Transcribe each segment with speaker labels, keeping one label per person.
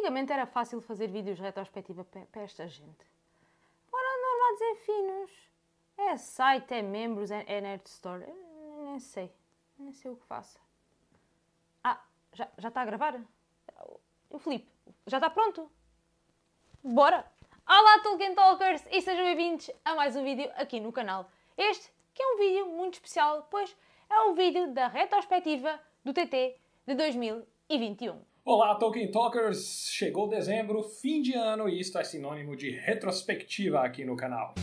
Speaker 1: Antigamente era fácil fazer vídeos retrospectiva para esta gente. Agora andam lá dizer finos. É site, é membros, é, é Nerd Store. Eu nem sei. Nem sei o que faça. Ah, já, já está a gravar? O Felipe, já está pronto? Bora! Olá Tolkien Talkers e sejam bem-vindos a mais um vídeo aqui no canal. Este que é um vídeo muito especial, pois é o vídeo da retrospectiva do TT de 2021.
Speaker 2: Olá, Tolkien Talkers! Chegou dezembro, fim de ano, e isto é sinônimo de retrospectiva aqui no canal.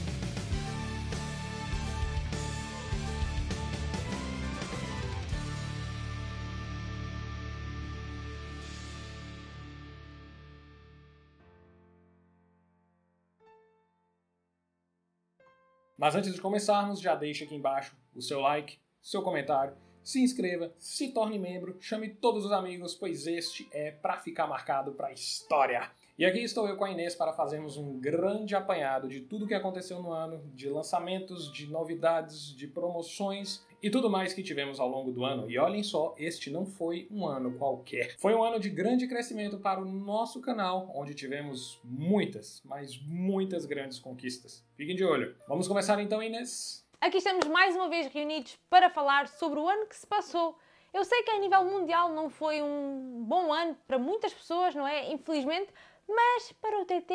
Speaker 2: Mas antes de começarmos, já deixa aqui embaixo o seu like, seu comentário se inscreva, se torne membro, chame todos os amigos, pois este é para ficar marcado para a história. E aqui estou eu com a Inês para fazermos um grande apanhado de tudo que aconteceu no ano, de lançamentos, de novidades, de promoções e tudo mais que tivemos ao longo do ano. E olhem só, este não foi um ano qualquer. Foi um ano de grande crescimento para o nosso canal, onde tivemos muitas, mas muitas grandes conquistas. Fiquem de olho. Vamos começar então, Inês?
Speaker 1: Aqui estamos mais uma vez reunidos para falar sobre o ano que se passou. Eu sei que a nível mundial não foi um bom ano para muitas pessoas, não é? Infelizmente, mas para o TT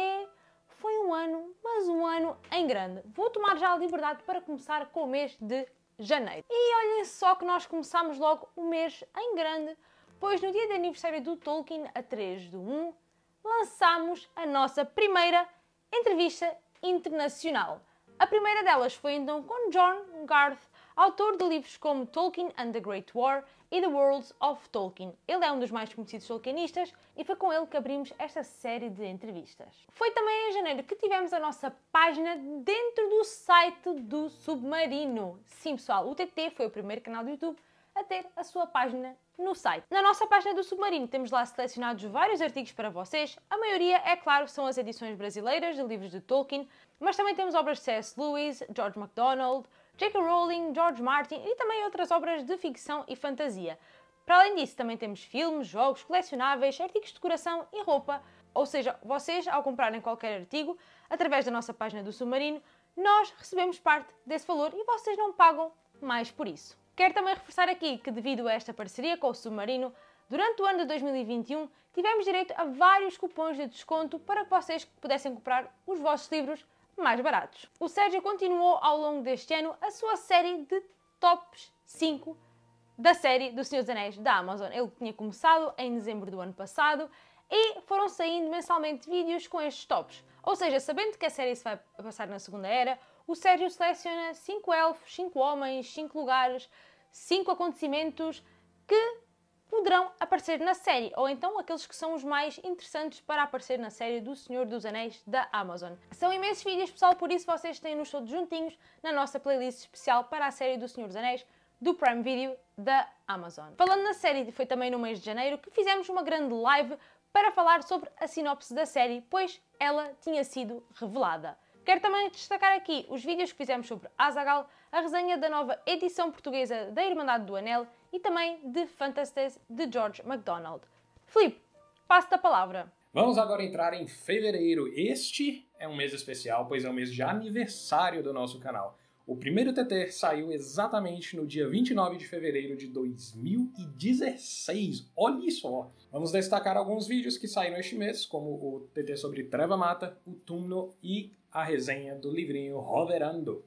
Speaker 1: foi um ano, mas um ano em grande. Vou tomar já a liberdade para começar com o mês de janeiro. E olhem só que nós começamos logo o mês em grande, pois no dia de aniversário do Tolkien, a 3 de 1, lançámos a nossa primeira entrevista internacional. A primeira delas foi então com John Garth, autor de livros como Tolkien and the Great War e The Worlds of Tolkien. Ele é um dos mais conhecidos tolkienistas e foi com ele que abrimos esta série de entrevistas. Foi também em janeiro que tivemos a nossa página dentro do site do Submarino. Sim, pessoal, o TT foi o primeiro canal do YouTube a ter a sua página no site. Na nossa página do Submarino temos lá selecionados vários artigos para vocês. A maioria, é claro, são as edições brasileiras de livros de Tolkien, mas também temos obras de C.S. Lewis, George MacDonald, J.K. Rowling, George Martin e também outras obras de ficção e fantasia. Para além disso, também temos filmes, jogos, colecionáveis, artigos de decoração e roupa. Ou seja, vocês, ao comprarem qualquer artigo, através da nossa página do Submarino, nós recebemos parte desse valor e vocês não pagam mais por isso. Quero também reforçar aqui que, devido a esta parceria com o Submarino, durante o ano de 2021 tivemos direito a vários cupons de desconto para que vocês pudessem comprar os vossos livros mais baratos. O Sérgio continuou ao longo deste ano a sua série de tops 5 da série do Senhor dos Anéis da Amazon. Ele tinha começado em dezembro do ano passado e foram saindo mensalmente vídeos com estes tops. Ou seja, sabendo que a série se vai passar na Segunda Era, o Sérgio seleciona 5 elfos, 5 homens, 5 lugares, 5 acontecimentos que poderão aparecer na série, ou então aqueles que são os mais interessantes para aparecer na série do Senhor dos Anéis da Amazon. São imensos vídeos, pessoal, por isso vocês têm-nos todos juntinhos na nossa playlist especial para a série do Senhor dos Anéis do Prime Video da Amazon. Falando na série, foi também no mês de janeiro que fizemos uma grande live para falar sobre a sinopse da série, pois ela tinha sido revelada. Quero também destacar aqui os vídeos que fizemos sobre Azagal, a resenha da nova edição portuguesa da Irmandade do Anel e também de Fantastes de George MacDonald. Filipe, passo-te a palavra.
Speaker 2: Vamos agora entrar em fevereiro. Este é um mês especial, pois é o mês de aniversário do nosso canal. O primeiro TT saiu exatamente no dia 29 de fevereiro de 2016. Olha só! Vamos destacar alguns vídeos que saíram este mês, como o TT sobre Treva Mata, o Tumno e a resenha do livrinho Roverando.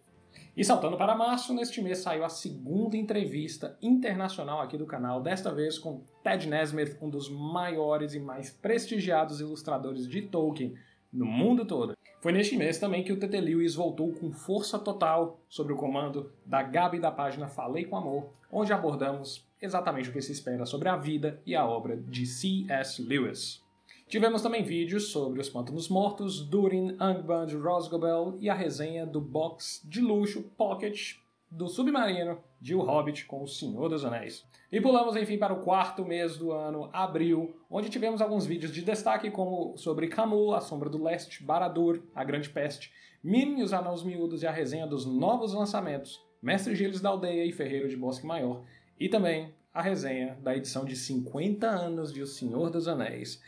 Speaker 2: E saltando para março, neste mês saiu a segunda entrevista internacional aqui do canal, desta vez com Ted Nesmith, um dos maiores e mais prestigiados ilustradores de Tolkien no mundo todo. Foi neste mês também que o TT Lewis voltou com força total sobre o comando da Gabi da página Falei com Amor, onde abordamos exatamente o que se espera sobre a vida e a obra de C.S. Lewis. Tivemos também vídeos sobre os Pântanos Mortos, Durin, Angband, Rosgobel e a resenha do box de luxo Pocket do Submarino de O Hobbit com O Senhor dos Anéis. E pulamos enfim para o quarto mês do ano, abril, onde tivemos alguns vídeos de destaque como sobre Camul, A Sombra do Leste, Baradur, A Grande Peste, Mim e os Anãos Miúdos e a resenha dos novos lançamentos, Mestre Gilles da Aldeia e Ferreiro de Bosque Maior, e também a resenha da edição de 50 anos de O Senhor dos Anéis.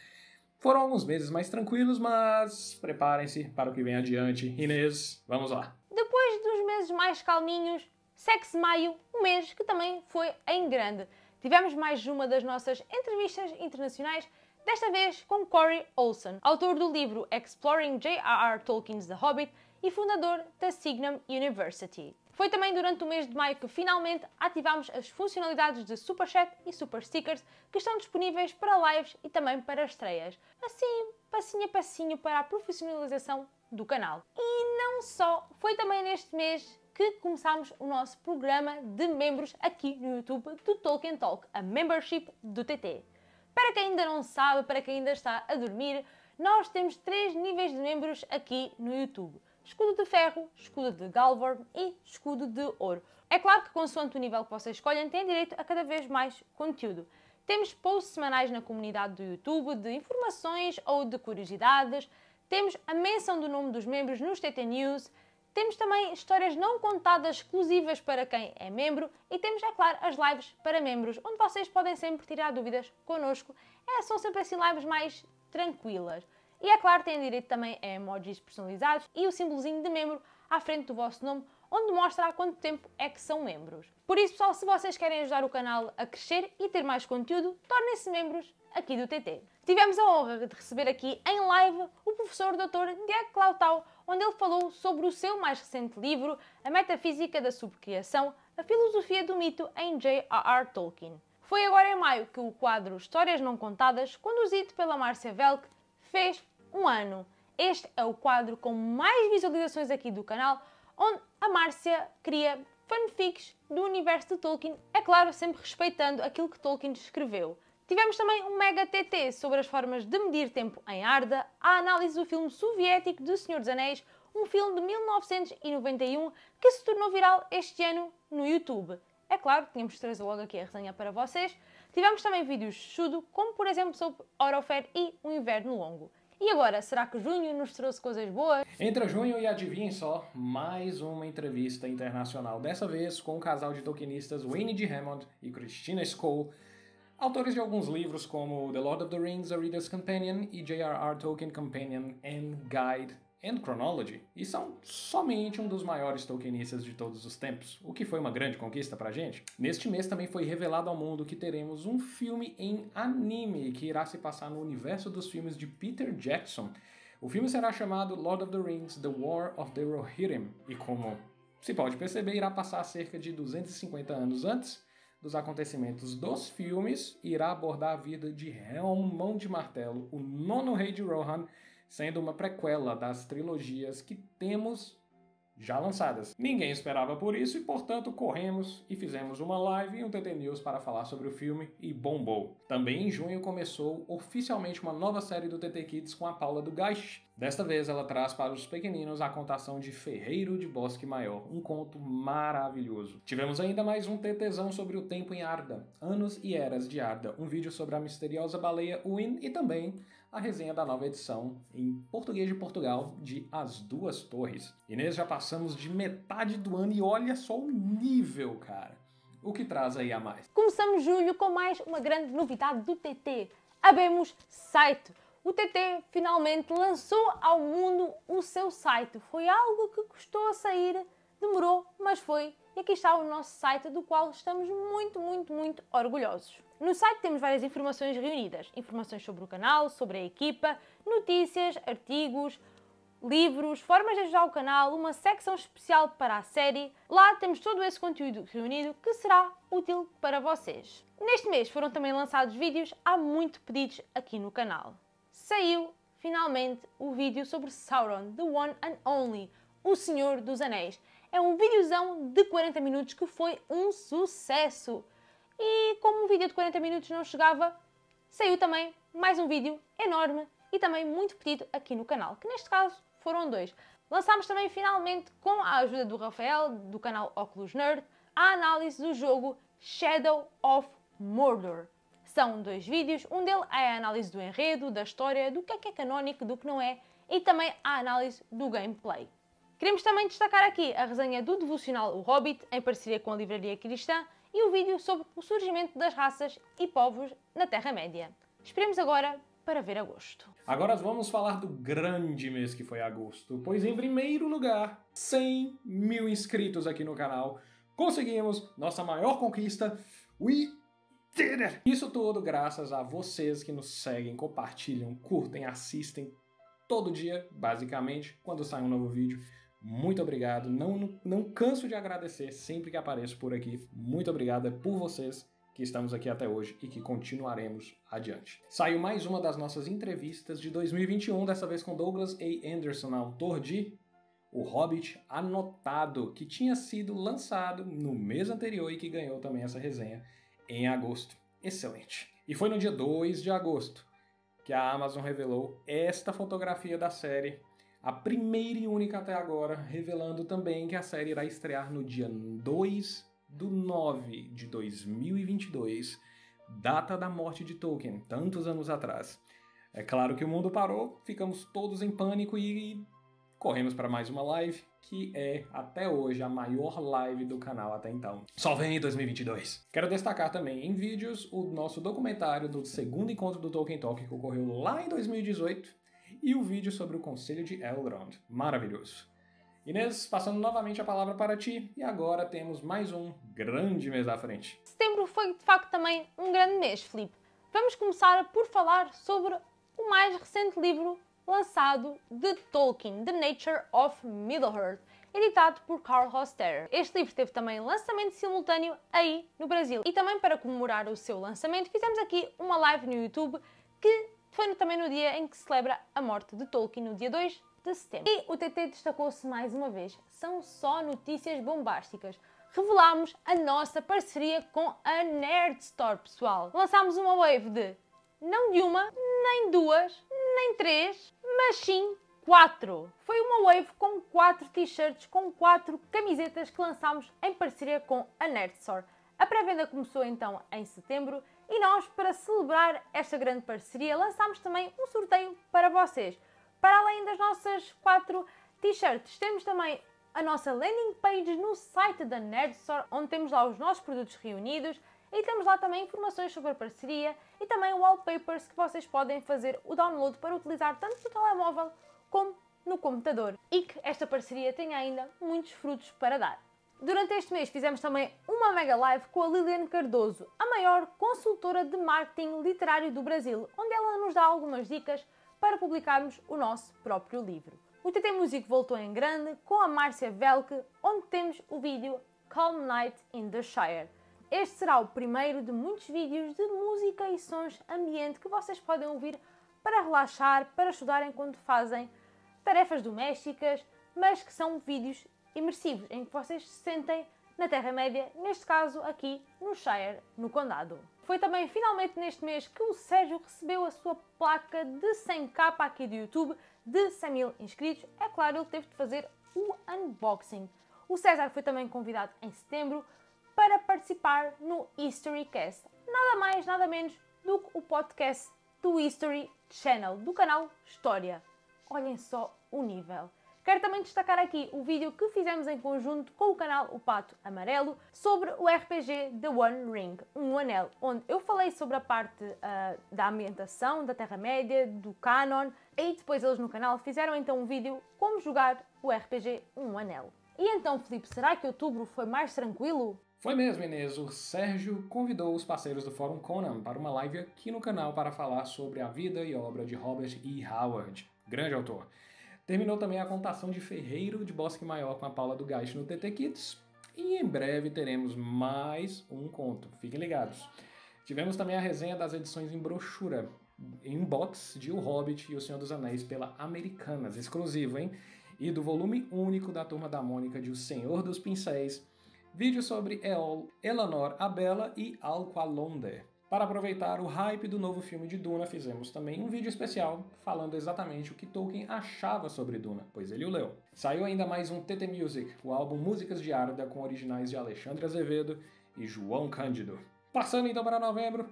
Speaker 2: Foram alguns meses mais tranquilos, mas preparem-se para o que vem adiante. Inês, vamos lá.
Speaker 1: Depois dos meses mais calminhos, segue-se maio, um mês que também foi em grande. Tivemos mais uma das nossas entrevistas internacionais, desta vez com Corey Olsen, autor do livro Exploring J.R.R. Tolkien's The Hobbit e fundador da Signum University. Foi também durante o mês de maio que finalmente ativamos as funcionalidades de Super Chat e Super Stickers que estão disponíveis para lives e também para estreias. Assim, passinho a passinho para a profissionalização do canal. E não só, foi também neste mês que começámos o nosso programa de membros aqui no YouTube do Tolkien Talk, a membership do TT. Para quem ainda não sabe, para quem ainda está a dormir, nós temos três níveis de membros aqui no YouTube escudo de ferro, escudo de Galvorn e escudo de ouro. É claro que, consoante o nível que vocês escolhem, têm direito a cada vez mais conteúdo. Temos posts semanais na comunidade do YouTube de informações ou de curiosidades, temos a menção do nome dos membros nos TT News, temos também histórias não contadas exclusivas para quem é membro e temos, é claro, as lives para membros, onde vocês podem sempre tirar dúvidas connosco. É, são sempre assim lives mais tranquilas. E é claro, têm direito também a emojis personalizados e o símbolozinho de membro à frente do vosso nome, onde mostra há quanto tempo é que são membros. Por isso, pessoal, se vocês querem ajudar o canal a crescer e ter mais conteúdo, tornem-se membros aqui do TT. Tivemos a honra de receber aqui em live o professor Dr. Diego Clautau, onde ele falou sobre o seu mais recente livro, A Metafísica da Subcriação, a Filosofia do Mito em J.R.R. Tolkien. Foi agora em maio que o quadro Histórias Não Contadas, conduzido pela Márcia Velk, fez um ano. Este é o quadro com mais visualizações aqui do canal, onde a Márcia cria fanfics do universo de Tolkien, é claro, sempre respeitando aquilo que Tolkien escreveu. Tivemos também um mega TT sobre as formas de medir tempo em Arda, a análise do filme soviético de Senhor dos Anéis, um filme de 1991 que se tornou viral este ano no YouTube. É claro, tínhamos de trazer logo aqui a resenha para vocês. Tivemos também vídeos de chudo, como por exemplo sobre Orofer e o Inverno Longo. E agora, será que junho nos trouxe coisas boas?
Speaker 2: Entre junho e adivinhem só, mais uma entrevista internacional, dessa vez com o casal de tokenistas Winnie D. Hammond e Christina Skoll, autores de alguns livros como The Lord of the Rings, A Reader's Companion e J.R.R. Tolkien Companion and Guide and Chronology, e são somente um dos maiores Tolkienistas de todos os tempos, o que foi uma grande conquista pra gente. Neste mês também foi revelado ao mundo que teremos um filme em anime que irá se passar no universo dos filmes de Peter Jackson. O filme será chamado Lord of the Rings: The War of the Rohirrim, e como se pode perceber, irá passar cerca de 250 anos antes dos acontecimentos dos filmes e irá abordar a vida de Helm Mão de Martelo, o nono rei de Rohan, sendo uma prequela das trilogias que temos já lançadas. Ninguém esperava por isso e, portanto, corremos e fizemos uma live e um TT News para falar sobre o filme e bombou. Também em junho começou oficialmente uma nova série do TT Kids com a Paula do Gaish. Desta vez ela traz para os pequeninos a contação de Ferreiro de Bosque Maior, um conto maravilhoso. Tivemos ainda mais um TTzão sobre o tempo em Arda, Anos e Eras de Arda, um vídeo sobre a misteriosa baleia Win e também a resenha da nova edição em português de Portugal de As Duas Torres. Inês, já passamos de metade do ano e olha só o nível, cara. O que traz aí a mais?
Speaker 1: Começamos julho com mais uma grande novidade do TT. Abemos site. O TT finalmente lançou ao mundo o seu site. Foi algo que custou a sair, demorou, mas foi. E aqui está o nosso site, do qual estamos muito, muito, muito orgulhosos. No site temos várias informações reunidas: informações sobre o canal, sobre a equipa, notícias, artigos, livros, formas de ajudar o canal, uma secção especial para a série. Lá temos todo esse conteúdo reunido que será útil para vocês. Neste mês foram também lançados vídeos há muito pedidos aqui no canal. Saiu finalmente o vídeo sobre Sauron, The One and Only, o Senhor dos Anéis. É um videozão de 40 minutos que foi um sucesso. E como um vídeo de 40 minutos não chegava, saiu também mais um vídeo enorme e também muito pedido aqui no canal, que neste caso foram dois. Lançámos também finalmente, com a ajuda do Rafael, do canal Oculus Nerd, a análise do jogo Shadow of Mordor. São dois vídeos, um deles é a análise do enredo, da história, do que é que é canónico, do que não é, e também a análise do gameplay. Queremos também destacar aqui a resenha do devocional O Hobbit, em parceria com a Livraria Cristã, e o vídeo sobre o surgimento das raças e povos na Terra-média. Esperemos agora para ver agosto.
Speaker 2: Agora vamos falar do grande mês que foi agosto, pois em primeiro lugar, 100 mil inscritos aqui no canal. Conseguimos nossa maior conquista. We did it! Isso tudo graças a vocês que nos seguem, compartilham, curtem, assistem todo dia, basicamente, quando sai um novo vídeo. Muito obrigado. Não, não, canso de agradecer sempre que apareço por aqui. Muito obrigado é por vocês que estamos aqui até hoje e que continuaremos adiante. Saiu mais uma das nossas entrevistas de 2021, dessa vez com Douglas A. Anderson, autor de O Hobbit Anotado, que tinha sido lançado no mês anterior e que ganhou também essa resenha em agosto. Excelente! E foi no dia 2 de agosto que a Amazon revelou esta fotografia da série, a primeira e única até agora, revelando também que a série irá estrear no dia 2 do 9 de 2022, data da morte de Tolkien, tantos anos atrás. É claro que o mundo parou, ficamos todos em pânico e corremos para mais uma live, que é até hoje a maior live do canal até então. Só vem em 2022. Quero destacar também em vídeos o nosso documentário do segundo encontro do Tolkien Talk que ocorreu lá em 2018 e o vídeo sobre o Conselho de Elrond. Maravilhoso. Inês, passando novamente a palavra para ti, e agora temos mais um grande mês à frente.
Speaker 1: Setembro foi de facto também um grande mês, Felipe. Vamos começar por falar sobre o mais recente livro lançado de Tolkien, The Nature of Middle-earth, editado por Carl Hoster. Este livro teve também lançamento simultâneo aí no Brasil. E também para comemorar o seu lançamento, fizemos aqui uma live no YouTube que foi também no dia em que se celebra a morte de Tolkien, no dia 2 de setembro. E o TT destacou-se mais uma vez. São só notícias bombásticas. Revelámos a nossa parceria com a Nerd Store, pessoal. Lançámos uma wave de não de uma, nem duas, nem três, mas sim quatro. Foi uma wave com quatro t-shirts, com quatro camisetas que lançámos em parceria com a Nerd Store. A pré-venda começou então em setembro e nós, para celebrar esta grande parceria, lançámos também um sorteio para vocês. Para além das nossas quatro t-shirts, temos também a nossa landing page no site da Nerd Store, onde temos lá os nossos produtos reunidos e temos lá também informações sobre a parceria e também wallpapers que vocês podem fazer o download para utilizar tanto no telemóvel como no computador. E que esta parceria tem ainda muitos frutos para dar. Durante este mês fizemos também uma mega live com a Liliane Cardoso, a maior consultora de marketing literário do Brasil, onde ela nos dá algumas dicas para publicarmos o nosso próprio livro. O TT Music voltou em grande com a Márcia Velke, onde temos o vídeo Calm Night in the Shire. Este será o primeiro de muitos vídeos de música e sons ambiente que vocês podem ouvir para relaxar, para estudar enquanto fazem tarefas domésticas, mas que são vídeos imersivos, em que vocês se sentem na Terra-média, neste caso aqui no Shire, no Condado. Foi também finalmente neste mês que o Sérgio recebeu a sua placa de 100k aqui do YouTube de 100 mil inscritos. É claro, ele teve de fazer o unboxing. O César foi também convidado em setembro para participar no Historycast. Nada mais, nada menos do que o podcast do History Channel, do canal História. Olhem só o nível. Quero também destacar aqui o vídeo que fizemos em conjunto com o canal O Pato Amarelo sobre o RPG The One Ring, um anel, onde eu falei sobre a parte uh, da ambientação, da Terra-média, do canon, e depois eles no canal fizeram então um vídeo como jogar o RPG Um Anel. E então, Felipe, será que outubro foi mais tranquilo?
Speaker 2: Foi mesmo, Inês. O Sérgio convidou os parceiros do Fórum Conan para uma live aqui no canal para falar sobre a vida e obra de Robert E. Howard, grande autor. Terminou também a contação de Ferreiro de Bosque Maior com a Paula do Gás no TT Kids. E em breve teremos mais um conto. Fiquem ligados. Tivemos também a resenha das edições em brochura, em box de O Hobbit e O Senhor dos Anéis pela Americanas, exclusivo, hein? E do volume único da Turma da Mônica de O Senhor dos Pincéis, vídeo sobre Eol, Elanor, a Bela e Alqualonder. Para aproveitar o hype do novo filme de Duna, fizemos também um vídeo especial falando exatamente o que Tolkien achava sobre Duna, pois ele o leu. Saiu ainda mais um TT Music, o álbum Músicas de Arda com originais de Alexandre Azevedo e João Cândido. Passando então para novembro,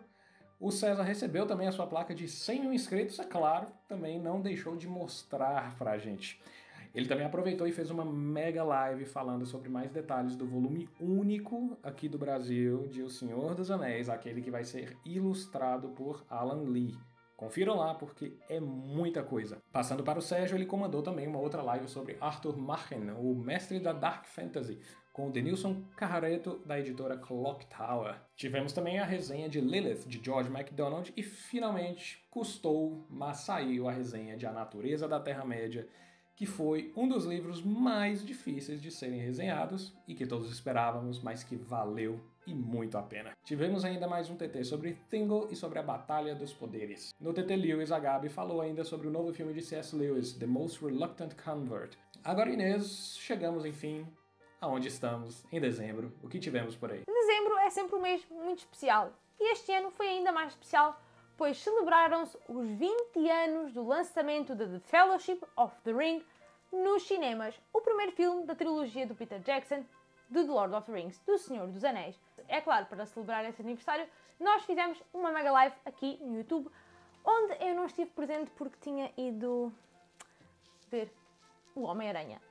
Speaker 2: o César recebeu também a sua placa de 100 mil inscritos, é claro, também não deixou de mostrar pra gente. Ele também aproveitou e fez uma mega live falando sobre mais detalhes do volume único aqui do Brasil de O Senhor dos Anéis, aquele que vai ser ilustrado por Alan Lee. Confiram lá porque é muita coisa. Passando para o Sérgio, ele comandou também uma outra live sobre Arthur Machen, o mestre da Dark Fantasy, com o Denilson Carreto, da editora Clock Tower. Tivemos também a resenha de Lilith, de George MacDonald, e finalmente custou, mas saiu a resenha de A Natureza da Terra-média, que foi um dos livros mais difíceis de serem resenhados e que todos esperávamos, mas que valeu e muito a pena. Tivemos ainda mais um TT sobre Thingol e sobre a Batalha dos Poderes. No TT Lewis, a Gabi falou ainda sobre o novo filme de C.S. Lewis, The Most Reluctant Convert. Agora, Inês, chegamos enfim aonde estamos em dezembro, o que tivemos por aí.
Speaker 1: Dezembro é sempre um mês muito especial e este ano foi ainda mais especial, pois celebraram-se os 20 anos do lançamento de The Fellowship of the Ring nos cinemas, o primeiro filme da trilogia do Peter Jackson de The Lord of the Rings, do Senhor dos Anéis. É claro, para celebrar esse aniversário, nós fizemos uma mega live aqui no YouTube, onde eu não estive presente porque tinha ido ver o Homem-Aranha,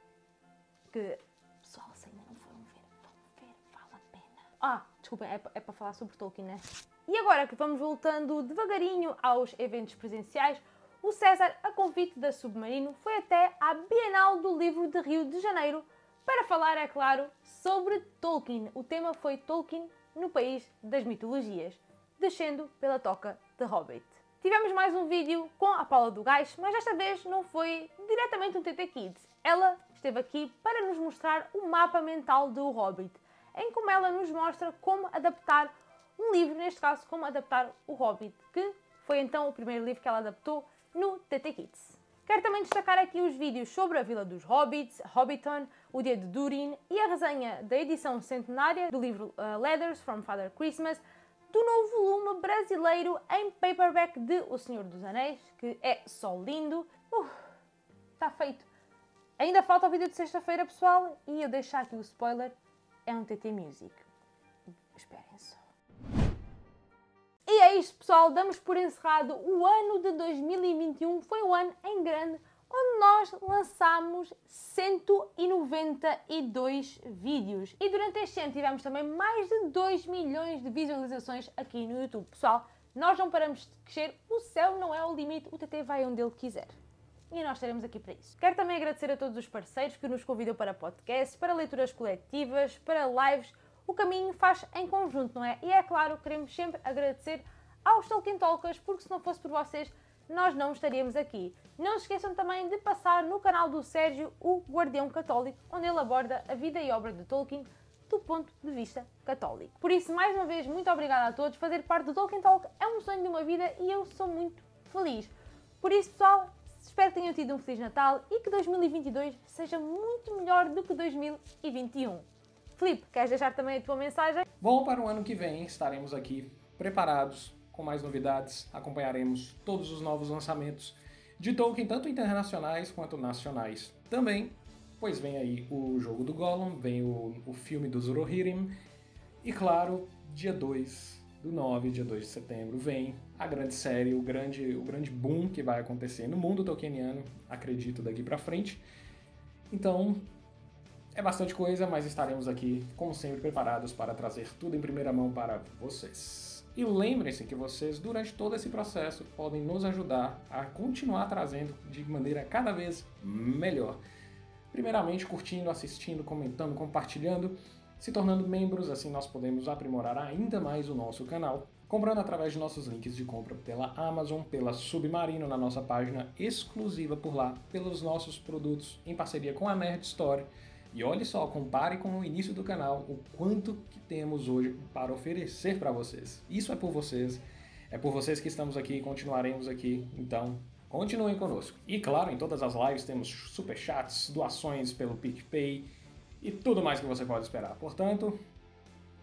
Speaker 1: que Pessoal, se ainda não foram ver, vão ver, vale a pena. Ah, desculpem, é, é para falar sobre Tolkien, né? E agora que vamos voltando devagarinho aos eventos presenciais, o César, a convite da Submarino, foi até à Bienal do Livro de Rio de Janeiro para falar, é claro, sobre Tolkien. O tema foi Tolkien no País das Mitologias, descendo pela toca de Hobbit. Tivemos mais um vídeo com a Paula do Gás, mas desta vez não foi diretamente um TT Kids. Ela esteve aqui para nos mostrar o mapa mental do Hobbit, em como ela nos mostra como adaptar um livro, neste caso, como adaptar o Hobbit, que foi então o primeiro livro que ela adaptou no TT Kids. Quero também destacar aqui os vídeos sobre a Vila dos Hobbits, Hobbiton, o Dia de Durin e a resenha da edição centenária do livro uh, Letters from Father Christmas, do novo volume brasileiro em paperback de O Senhor dos Anéis, que é só lindo. Está uh, feito. Ainda falta o vídeo de sexta-feira, pessoal, e eu deixo aqui o spoiler, é um TT Music. Esperem só. E é isto, pessoal, damos por encerrado o ano de 2021. Foi um ano em grande onde nós lançámos 192 vídeos. E durante este ano tivemos também mais de 2 milhões de visualizações aqui no YouTube. Pessoal, nós não paramos de crescer, o céu não é o limite, o TT vai onde ele quiser. E nós estaremos aqui para isso. Quero também agradecer a todos os parceiros que nos convidam para podcasts, para leituras coletivas, para lives. O caminho faz em conjunto, não é? E é claro, queremos sempre agradecer aos Tolkien Talkers, porque se não fosse por vocês, nós não estaríamos aqui. Não se esqueçam também de passar no canal do Sérgio, o Guardião Católico, onde ele aborda a vida e obra de Tolkien do ponto de vista católico. Por isso, mais uma vez, muito obrigada a todos. Fazer parte do Tolkien Talk é um sonho de uma vida e eu sou muito feliz. Por isso, pessoal, espero que tenham tido um Feliz Natal e que 2022 seja muito melhor do que 2021. Filipe, queres deixar também a tua mensagem?
Speaker 2: Bom, para o ano que vem estaremos aqui preparados com mais novidades, acompanharemos todos os novos lançamentos de Tolkien, tanto internacionais quanto nacionais também, pois vem aí o jogo do Gollum, vem o, o filme do Zorohirim, e claro, dia 2 do 9, dia 2 de setembro, vem a grande série, o grande, o grande boom que vai acontecer no mundo tolkieniano, acredito, daqui para frente. Então, é bastante coisa, mas estaremos aqui, como sempre, preparados para trazer tudo em primeira mão para vocês. E lembrem-se que vocês, durante todo esse processo, podem nos ajudar a continuar trazendo de maneira cada vez melhor. Primeiramente, curtindo, assistindo, comentando, compartilhando, se tornando membros, assim nós podemos aprimorar ainda mais o nosso canal. Comprando através de nossos links de compra pela Amazon, pela Submarino na nossa página exclusiva por lá, pelos nossos produtos em parceria com a Nerd Store e olhe só, compare com o início do canal o quanto que temos hoje para oferecer para vocês. Isso é por vocês, é por vocês que estamos aqui e continuaremos aqui. Então, continuem conosco. E claro, em todas as lives temos superchats, doações pelo PicPay e tudo mais que você pode esperar. Portanto,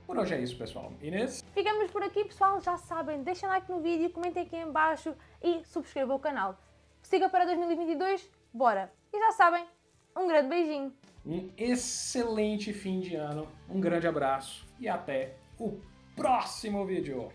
Speaker 2: por hoje é isso, pessoal. Inês?
Speaker 1: Ficamos por aqui, pessoal. Já sabem, deixem like no vídeo, comentem aqui embaixo e subscrevam o canal. Siga para 2022, bora! E já sabem, um grande beijinho!
Speaker 2: Um excelente fim de ano, um grande abraço e até o próximo vídeo!